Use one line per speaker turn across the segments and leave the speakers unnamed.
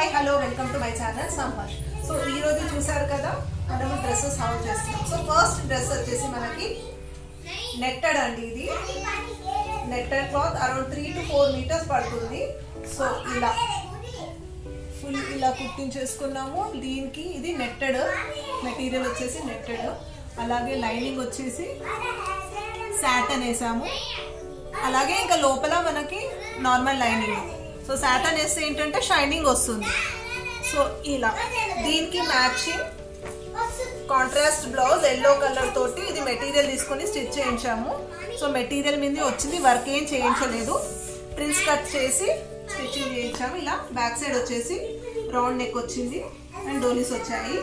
Hi hello welcome to my channel Sambhash. So ఈరోజు చూసారు కదా మనము డ్రెస్సెస్ హౌ చేస్తున్నాం. సో ఫస్ట్ డ్రెస్ వచ్చేసి మనకి నెట్టెడ్ అండి ఇది. Netted cloth around three to four meters పడుతుంది. సో ఇలా ఫుల్ ఇలా కుట్టించేసుకున్నాము. దీనికి ఇది నెట్టెడ్. మెటీరియల్ వచ్చేసి నెట్టెడ్. అలాగే లైనింగ్ వచ్చేసి శాటన్ వేసాము. అలాగే ఇంకా లోపల మనకి నార్మల్ లైనింగ్. సో సాటన్ వేస్తే ఏంటంటే షైనింగ్ వస్తుంది. సో ఇలా. దీనికి matching contrast blouse yellow colour తోటి ఇది మెటీరియల్ తీసుకొని స్టిచ్ చేయించాము. సో మెటీరియల్ మీద వచ్చింది వర్క్ ఏం చేయించలేదు. ప్రిన్స్ కట్ చేసి స్టిచ్చింగ్ చేయించాము. ఇలా బ్యాక్ సైడ్ వచ్చేసి రౌండ్ నెక్ వచ్చింది అండ్ డోలీస్ వచ్చాయి.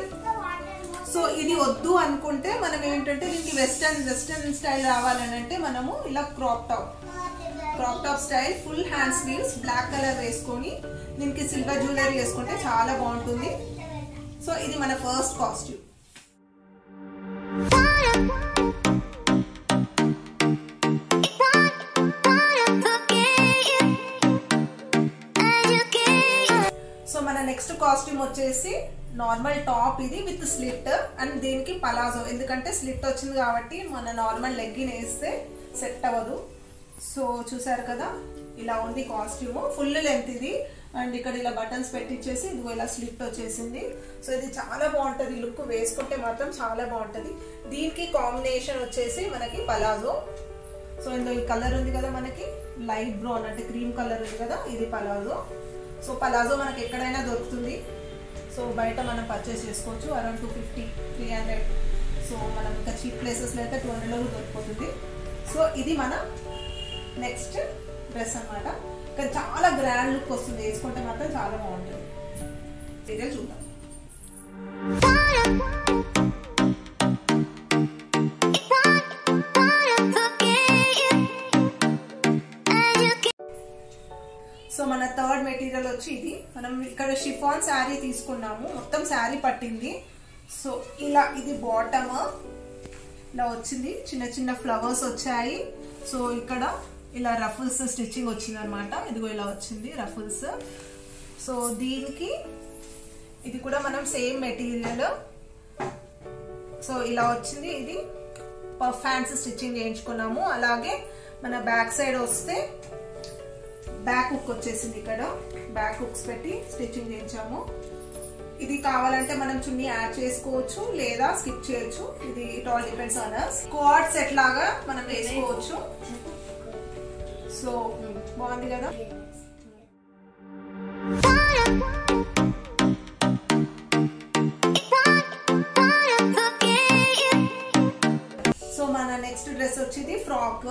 సో ఇది వద్దు అనుకుంటే మనం ఏంటంటే దీనికి వెస్టర్న్ వెస్టర్న్ స్టైల్ రావాలని అంటే మనము ఇలా crop top crop top style full hand sleeves black colour వేసుకొని దీనికి సిల్వర్ జ్యువెలరీ వేసుకుంటే చాలా బాగుంటుంది. సో ఇది మన ఫస్ట్ కాస్ట్యూమ్ సో మన నెక్స్ట్ కాస్ట్యూమ్ వచ్చేసి నార్మల్ టాప్ ఇది విత్ స్లిట్ అండ్ దీనికి పలాజో ఎందుకంటే స్లిట్ వచ్చింది కాబట్టి మన నార్మల్ లెగ్గిన్ వేస్తే సెట్ అవ్వదు. సో చూసారు కదా ఇలా ఉంది కాస్ట్యూమ్ ఫుల్ లెంత్ ఇది. అండ్ ఇక్కడ ఇలా బటన్స్ పెట్టించేసి ఇదిగో ఇలా స్లిప్ వచ్చేసింది. సో ఇది చాలా బాగుంటుంది. లుక్ వేసుకుంటే మాత్రం చాలా బాగుంటుంది. దీనికి కాంబినేషన్ వచ్చేసి మనకి పలాజో సో ఇందులో ఈ కలర్ ఉంది కదా మనకి. లైట్ బ్రౌన్ అంటే క్రీమ్ కలర్ ఉంది కదా ఇది పలాజో సో పలాజో మనకి ఎక్కడైనా దొరుకుతుంది. సో బయట మనం పర్చేస్ చేసుకోవచ్చు. Around two fifty three hundred so మనం ఇంకా చీప్ ప్లేసెస్లో అయితే టూ హండ్రెడ్లో దొరికిపోతుంది. సో ఇది మన నెక్స్ట్ డ్రెస్ అనమాట కానీ చాలా గ్రాండ్ లుక్ వస్తుంది. వేసుకుంటే మాత్రం చాలా బాగుంటుంది. ఇదే చూద్దాం. సో మన థర్డ్ మెటీరియల్ వచ్చి ఇది. మనం ఇక్కడ షిఫాన్ శారీ తీసుకున్నాము. మొత్తం శారీ పట్టింది. సో ఇలా ఇది బాటమ్ ఇలా వచ్చింది. చిన్న చిన్న ఫ్లవర్స్ వచ్చాయి. సో ఇక్కడ ఇలా రఫుల్స్ స్టిచ్చింగ్ వచ్చింది అనమాట ఇదిగో ఇలా వచ్చింది రఫుల్స్. సో దీనికి ఇది కూడా మనం సేమ్ మెటీరియల్. సో ఇలా వచ్చింది. ఇది పఫ్ హ్యాండ్స్ స్టిచ్చింగ్ చేయించుకున్నాము. అలాగే మన బ్యాక్ సైడ్ వస్తే బ్యాక్ హుక్ వచ్చేసింది ఇక్కడ. బ్యాక్ హుక్స్ పెట్టి స్టిచ్చింగ్ చేయించాము. ఇది కావాలంటే మనం చున్నీ యాడ్ చేసుకోవచ్చు లేదా స్కిప్ చేయొచ్చు. ఇది it all depends on us co-ord set లాగా మనం వేసుకోవచ్చు. సో బాగుంది కదా? సో మన నెక్స్ట్ డ్రెస్ వచ్చేది ఫ్రాక్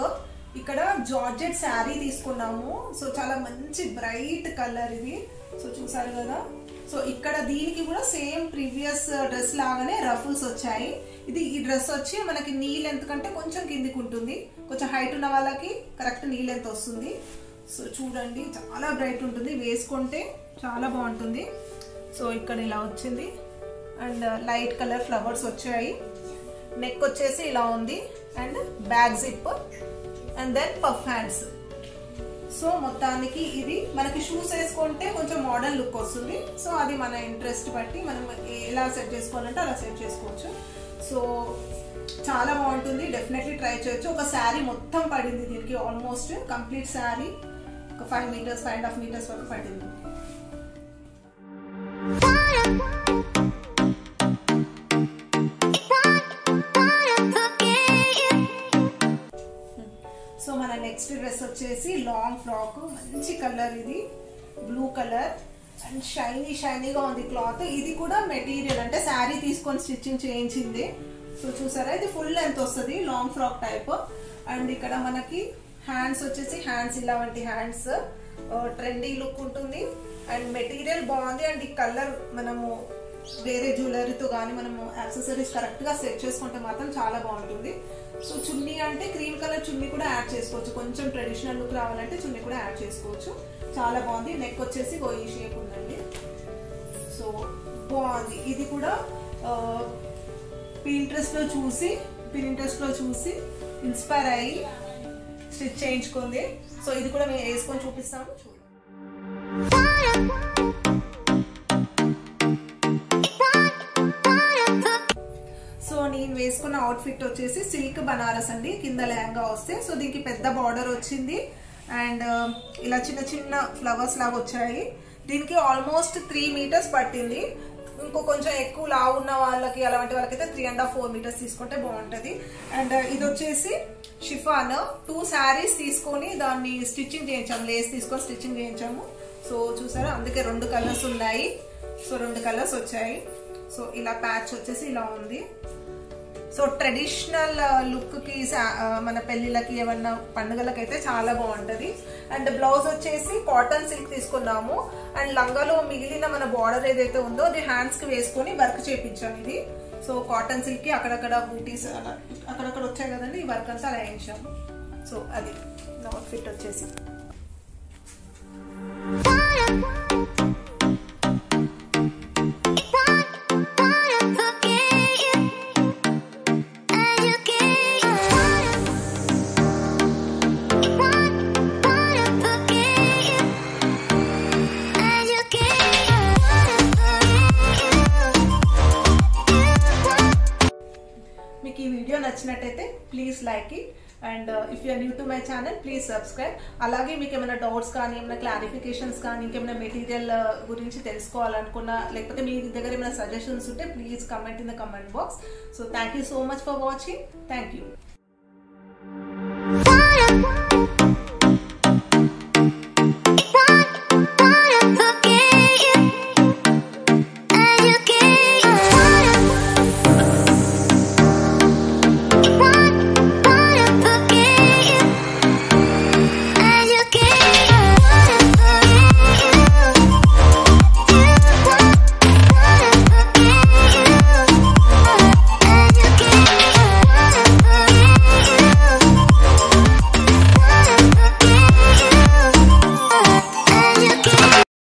ఇక్కడ జార్జెట్ శారీ తీసుకున్నాము. సో చాలా మంచి బ్రైట్ కలర్ ఇది. సో చూసారు కదా? సో ఇక్కడ దీనికి కూడా సేమ్ ప్రీవియస్ డ్రెస్ లాగానే రఫుల్స్ వచ్చాయి. ఇది ఈ డ్రెస్ వచ్చి మనకి నీ లెంత్ కంటే కొంచెం కిందికి ఉంటుంది. కొంచెం హైట్ ఉన్న వాళ్ళకి కరెక్ట్ నీ లెంత్ వస్తుంది. సో చూడండి చాలా బ్రైట్ ఉంటుంది. వేసుకుంటే చాలా బాగుంటుంది. సో ఇక్కడ ఇలా వచ్చింది. అండ్ లైట్ కలర్ ఫ్లవర్స్ వచ్చాయి. నెక్ వచ్చేసి ఇలా ఉంది. And back zip and then puff hands so మొత్తానికి ఇది మనకి షూస్ వేసుకుంటే కొంచెం మోడర్న్ లుక్ వస్తుంది. సో అది మన ఇంట్రెస్ట్ బట్టి మనం ఎలా సెట్ చేసుకోవాలంటే అలా సెట్ చేసుకోవచ్చు. సో చాలా బాగుంటుంది. డెఫినెట్లీ ట్రై చేయొచ్చు. ఒక శారీ మొత్తం పడింది దీనికి ఆల్మోస్ట్ కంప్లీట్ శారీ ఒక five metres five and half metres వరకు పడింది. లాంగ్ ఫ్రాక్ మంచి కలర్ ఇది. బ్లూ కలర్ అండ్ షైనీ షైనీగా ఉంది క్లాత్ ఇది కూడా మెటీరియల్ అంటే శారీ తీసుకొని స్టిచ్చింగ్ చేయించింది. సో చూసారా? ఇది ఫుల్ లెంత్ వస్తుంది లాంగ్ ఫ్రాక్ టైప్ అండ్ ఇక్కడ మనకి హ్యాండ్స్ వచ్చేసి హ్యాండ్స్ ఇలా వంటి హ్యాండ్స్ ట్రెండీ లుక్ ఉంటుంది. అండ్ మెటీరియల్ బాగుంది. అండ్ ఈ కలర్ మనము వేరే జ్యువెలరీతో కానీ మనము యాక్సెసరీస్ కరెక్ట్గా సెట్ చేసుకుంటే మాత్రం చాలా బాగుంటుంది. సో చున్నీ అంటే క్రీమ్ కలర్ చున్నీ కూడా యాడ్ చేసుకోవచ్చు. కొంచెం ట్రెడిషనల్ లుక్ రావాలంటే చున్నీ కూడా యాడ్ చేసుకోవచ్చు. చాలా బాగుంది. నెక్ వచ్చేసి ఈ షేప్ ఉందండి. సో బాగుంది. ఇది కూడా పింట్రెస్ట్లో చూసి పింట్రెస్ట్లో చూసి ఇన్స్పైర్ అయ్యి స్టిచ్ చేయించుకుంది సో ఇది కూడా మేము వేసుకొని చూపిస్తాము చూడండి. వేసుకున్న అవుట్ఫిట్ వచ్చేసి సిల్క్ బనారస్ అండి కింద లెహంగా వస్తే. సో దీనికి పెద్ద బార్డర్ వచ్చింది. అండ్ ఇలా చిన్న చిన్న ఫ్లవర్స్ లాగా వచ్చాయి. దీనికి ఆల్మోస్ట్ త్రీ మీటర్స్ పట్టింది. ఇంకో కొంచెం ఎక్కువ లావు ఉన్న వాళ్ళకి అలాంటి వాళ్ళకైతే three and half four metres తీసుకుంటే బాగుంటుంది. అండ్ ఇది వచ్చేసి షిఫాన్. టూ శారీస్ తీసుకొని దాన్ని స్టిచ్చింగ్ చేయించాము. లేస్ తీసుకొని స్టిచ్చింగ్ చేయించాము. సో చూసారా? అందుకే రెండు కలర్స్ ఉన్నాయి. సో రెండు కలర్స్ వచ్చాయి. సో ఇలా ప్యాచ్ వచ్చేసి ఇలా ఉంది. సో ట్రెడిషనల్ uh, లుక్కి uh, మన పెళ్ళిళ్ళకి ఏమన్నా పండుగలకి అయితే చాలా బాగుంటుంది. అండ్ బ్లౌజ్ వచ్చేసి కాటన్ సిల్క్ తీసుకున్నాము. అండ్ లంగాలో మిగిలిన మన బార్డర్ ఏదైతే ఉందో అది హ్యాండ్స్కి వేసుకొని వర్క్ చేయించాం ఇది. సో కాటన్ సిల్క్కి అక్కడక్కడ బూటీస్ అలా అక్కడక్కడ వచ్చాయి కదండి ఈ వర్క్ అంతా అలా వేయించాము సో అది అవుట్ఫిట్ వచ్చేసి. వీడియో నచ్చినట్టయితే please like it. And if you new to my channel please subscribe అలాగే మీకు ఏమైనా డౌట్స్ కానీ ఏమైనా క్లారిఫికేషన్స్ కానీ ఇంకేమైనా మెటీరియల్ uh, గురించి తెలుసుకోవాలనుకున్న లేకపోతే మీ దగ్గర ఏమైనా సజెషన్స్ ఉంటే please comment in the comment box so thank you so much for watching thank you